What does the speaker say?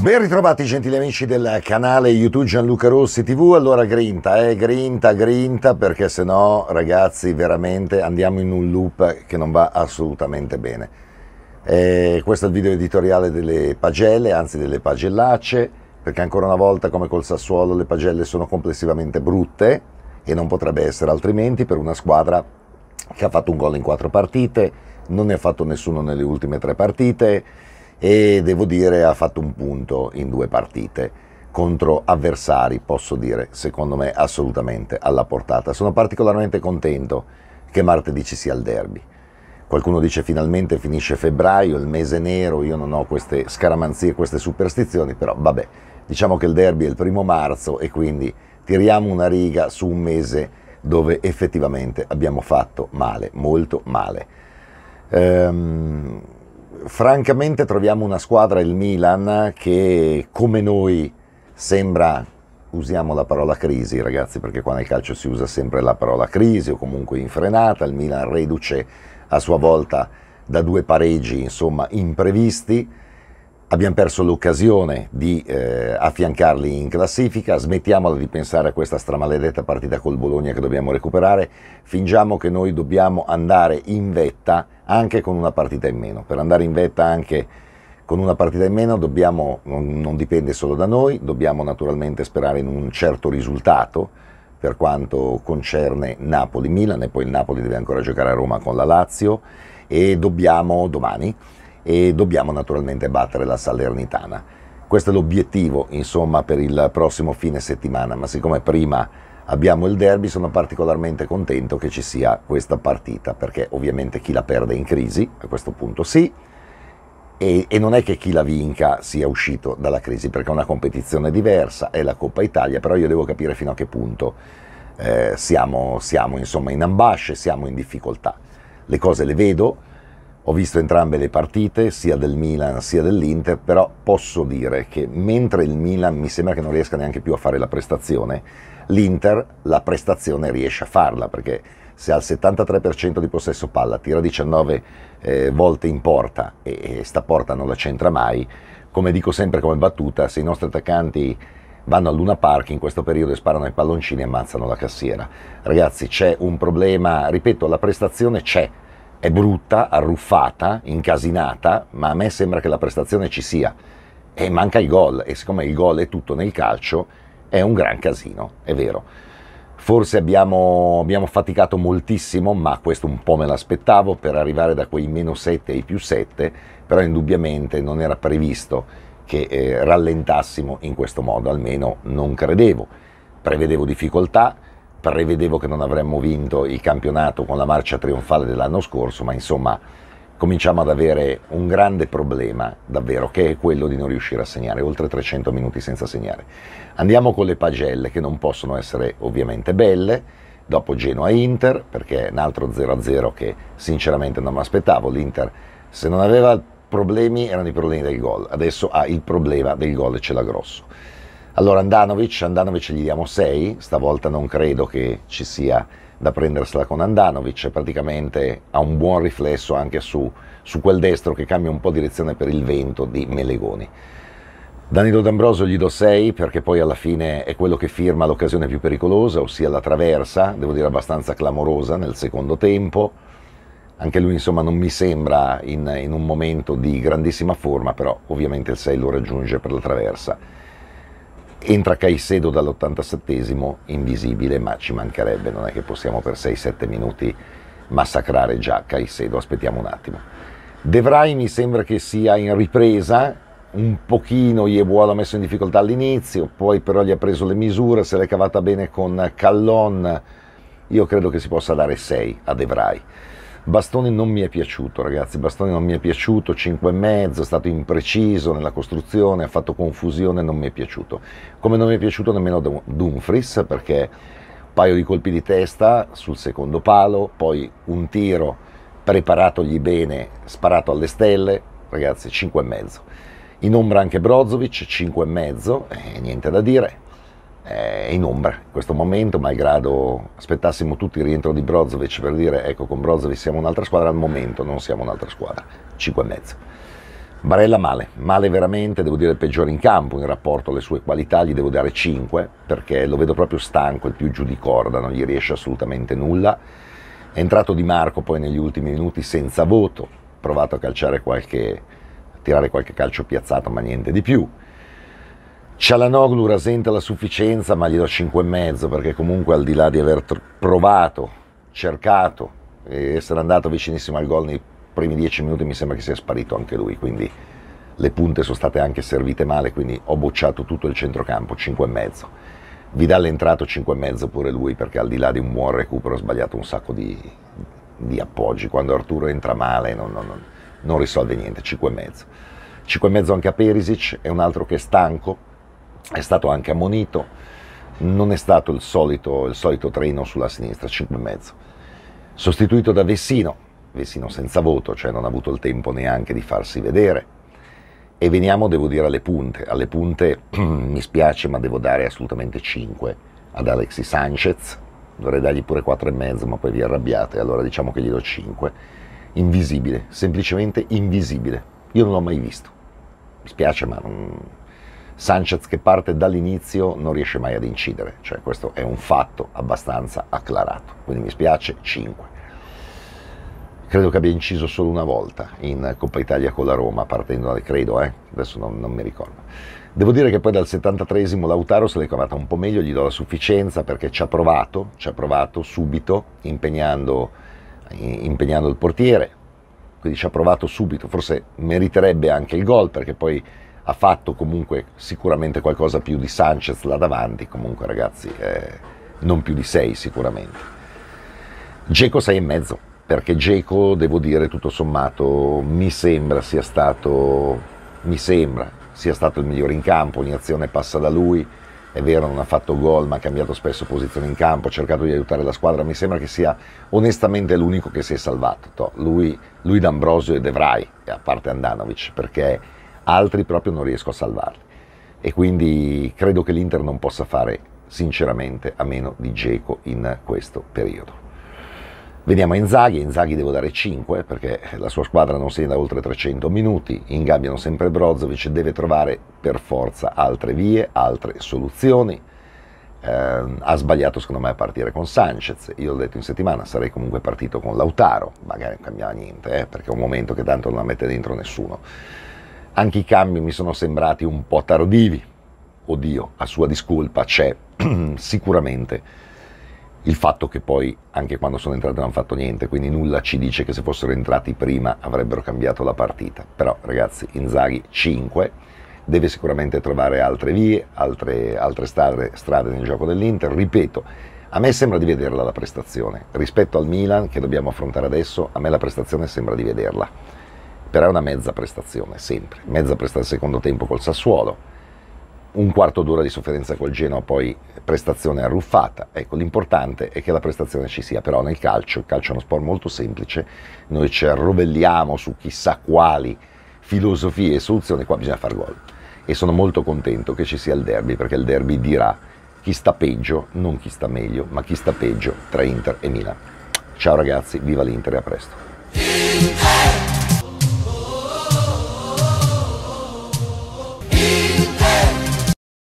Ben ritrovati gentili amici del canale YouTube Gianluca Rossi TV, allora grinta, eh, grinta, grinta, perché se no ragazzi veramente andiamo in un loop che non va assolutamente bene. Eh, questo è il video editoriale delle pagelle, anzi delle pagellacce, perché ancora una volta come col Sassuolo le pagelle sono complessivamente brutte e non potrebbe essere altrimenti per una squadra che ha fatto un gol in quattro partite, non ne ha fatto nessuno nelle ultime tre partite, e devo dire ha fatto un punto in due partite contro avversari, posso dire, secondo me assolutamente alla portata. Sono particolarmente contento che martedì ci sia il derby. Qualcuno dice finalmente finisce febbraio, il mese nero, io non ho queste scaramanzie, queste superstizioni, però vabbè, diciamo che il derby è il primo marzo e quindi tiriamo una riga su un mese dove effettivamente abbiamo fatto male, molto male. Ehm, francamente troviamo una squadra, il Milan, che come noi sembra, usiamo la parola crisi ragazzi, perché qua nel calcio si usa sempre la parola crisi o comunque infrenata, il Milan reduce a sua volta da due pareggi insomma imprevisti, abbiamo perso l'occasione di eh, affiancarli in classifica, smettiamola di pensare a questa stramaledetta partita col Bologna che dobbiamo recuperare, fingiamo che noi dobbiamo andare in vetta anche con una partita in meno. Per andare in vetta anche con una partita in meno dobbiamo, non, non dipende solo da noi, dobbiamo naturalmente sperare in un certo risultato per quanto concerne Napoli-Milan e poi il Napoli deve ancora giocare a Roma con la Lazio e dobbiamo domani e dobbiamo naturalmente battere la Salernitana. Questo è l'obiettivo insomma per il prossimo fine settimana, ma siccome prima abbiamo il derby sono particolarmente contento che ci sia questa partita perché ovviamente chi la perde è in crisi, a questo punto sì, e, e, non è che chi la vinca sia uscito dalla crisi perché è una competizione diversa, è la Coppa Italia, però io devo capire fino a che punto eh, siamo, siamo insomma in ambasce, siamo in difficoltà. Le cose le vedo, ho visto entrambe le partite, sia del Milan sia dell'Inter, però posso dire che mentre il Milan mi sembra che non riesca neanche più a fare la prestazione, l'Inter la prestazione riesce a farla, perché se ha il 73% di possesso palla, tira 19 eh, volte in porta e, e sta porta non la centra mai, come dico sempre come battuta, se i nostri attaccanti vanno al Luna Park in questo periodo e sparano ai palloncini e ammazzano la cassiera. Ragazzi, c'è un problema, ripeto, la prestazione c'è, è brutta, arruffata, incasinata, ma a me sembra che la prestazione ci sia e manca il gol e siccome il gol è tutto nel calcio è un gran casino, è vero. Forse abbiamo, abbiamo faticato moltissimo, ma questo un po' me l'aspettavo per arrivare da quei meno 7 ai più 7, però indubbiamente non era previsto che eh, rallentassimo in questo modo, almeno non credevo. Prevedevo difficoltà, prevedevo che non avremmo vinto il campionato con la marcia trionfale dell'anno scorso, ma insomma cominciamo ad avere un grande problema davvero, che è quello di non riuscire a segnare, oltre 300 minuti senza segnare. Andiamo con le pagelle, che non possono essere ovviamente belle, dopo Genoa-Inter, perché è un altro 0-0 che sinceramente non mi aspettavo, l'Inter se non aveva problemi erano i problemi del gol, adesso ha il problema del gol e ce l'ha grosso. Allora Andanovic, Andanovic gli diamo 6, stavolta non credo che ci sia da prendersela con Andanovic, praticamente ha un buon riflesso anche su, su quel destro che cambia un po' direzione per il vento di Melegoni. Danilo D'Ambrosio gli do 6 perché poi alla fine è quello che firma l'occasione più pericolosa, ossia la traversa, devo dire abbastanza clamorosa nel secondo tempo. Anche lui insomma non mi sembra in, in un momento di grandissima forma, però ovviamente il 6 lo raggiunge per la traversa entra Caicedo dall'87esimo, invisibile, ma ci mancherebbe, non è che possiamo per 6-7 minuti massacrare già Caicedo, aspettiamo un attimo. De Vrij mi sembra che sia in ripresa, un pochino Yebuola ha messo in difficoltà all'inizio, poi però gli ha preso le misure, se l'è cavata bene con Callon, io credo che si possa dare 6 a De Vrij. Bastoni non mi è piaciuto, ragazzi. Bastoni non mi è piaciuto, 5,5, è stato impreciso nella costruzione, ha fatto confusione, non mi è piaciuto. Come non mi è piaciuto nemmeno Dumfries, perché un paio di colpi di testa sul secondo palo, poi un tiro preparatogli bene, sparato alle stelle, ragazzi, 5,5. In ombra anche Brozovic, 5,5, eh, niente da dire è in ombra in questo momento, malgrado aspettassimo tutti il rientro di Brozovic per dire ecco con Brozovic siamo un'altra squadra, al momento non siamo un'altra squadra, 5 e mezzo. Barella male, male veramente, devo dire il peggiore in campo in rapporto alle sue qualità, gli devo dare 5 perché lo vedo proprio stanco, il più giù di corda, non gli riesce assolutamente nulla. È entrato Di Marco poi negli ultimi minuti senza voto, provato a calciare qualche, a tirare qualche calcio piazzato ma niente di più. Cialanoglu rasenta la sufficienza ma gli do 5,5 perché comunque al di là di aver provato, cercato e essere andato vicinissimo al gol nei primi dieci minuti mi sembra che sia sparito anche lui, quindi le punte sono state anche servite male, quindi ho bocciato tutto il centrocampo, 5,5. Vidal è entrato 5,5 pure lui, perché al di là di un buon recupero ha sbagliato un sacco di, di appoggi. Quando Arturo entra male non, non, non, non risolve niente, 5,5. 5,5 anche a Perisic, è un altro che è stanco, è stato anche ammonito, non è stato il solito, il solito treno sulla sinistra, 5,5. Sostituito da Vessino, Vessino senza voto, cioè non ha avuto il tempo neanche di farsi vedere. E veniamo, devo dire, alle punte. Alle punte mi spiace, ma devo dare assolutamente 5 ad Alexis Sanchez. Dovrei dargli pure 4,5, ma poi vi arrabbiate, allora diciamo che gli do 5. Invisibile, semplicemente invisibile. Io non l'ho mai visto. Mi spiace, ma non... Sanchez che parte dall'inizio non riesce mai ad incidere, cioè questo è un fatto abbastanza acclarato. Quindi mi spiace, 5 credo che abbia inciso solo una volta in Coppa Italia con la Roma, partendo da, credo, eh? adesso non, non, mi ricordo. Devo dire che poi dal 73esimo Lautaro se l'è cavata un po' meglio, gli do la sufficienza perché ci ha provato, ci ha provato subito, impegnando, impegnando il portiere, quindi ci ha provato subito, forse meriterebbe anche il gol perché poi ha fatto comunque sicuramente qualcosa più di Sanchez là davanti, comunque ragazzi, eh, non più di 6 sicuramente. Geco 6 e mezzo perché Geco, devo dire, tutto sommato, mi sembra sia stato, mi sembra, sia stato il migliore in campo, ogni azione passa da lui, è vero non ha fatto gol ma ha cambiato spesso posizione in campo, ha cercato di aiutare la squadra, mi sembra che sia onestamente l'unico che si è salvato, lui, lui D'Ambrosio e De Vrij, a parte Andanovic, perché altri proprio non riesco a salvarli e quindi credo che l'Inter non possa fare sinceramente a meno di Geco in questo periodo. Vediamo Inzaghi, Inzaghi devo dare 5 perché la sua squadra non segna da oltre 300 minuti, ingabbiano sempre Brozovic, deve trovare per forza altre vie, altre soluzioni. Eh, ha sbagliato secondo me a partire con Sanchez, io l'ho detto in settimana, sarei comunque partito con Lautaro, magari non cambiava niente, eh, perché è un momento che tanto non la mette dentro nessuno. Anche i cambi mi sono sembrati un po' tardivi, oddio, a sua discolpa c'è sicuramente il fatto che poi anche quando sono entrati non hanno fatto niente, quindi nulla ci dice che se fossero entrati prima avrebbero cambiato la partita. Però ragazzi, Inzaghi 5, deve sicuramente trovare altre vie, altre, altre strade, strade nel gioco dell'Inter. Ripeto, a me sembra di vederla la prestazione. Rispetto al Milan che dobbiamo affrontare adesso, a me la prestazione sembra di vederla. Però è una mezza prestazione, sempre. Mezza prestazione secondo tempo col Sassuolo, un quarto d'ora di sofferenza col Genoa, poi prestazione arruffata. Ecco, l'importante è che la prestazione ci sia, però nel calcio, il calcio è uno sport molto semplice, noi ci arrovelliamo su chissà quali filosofie e soluzioni, qua bisogna far gol. E sono molto contento che ci sia il derby, perché il derby dirà chi sta peggio, non chi sta meglio, ma chi sta peggio tra Inter e Milan. Ciao ragazzi, viva l'Inter e a presto.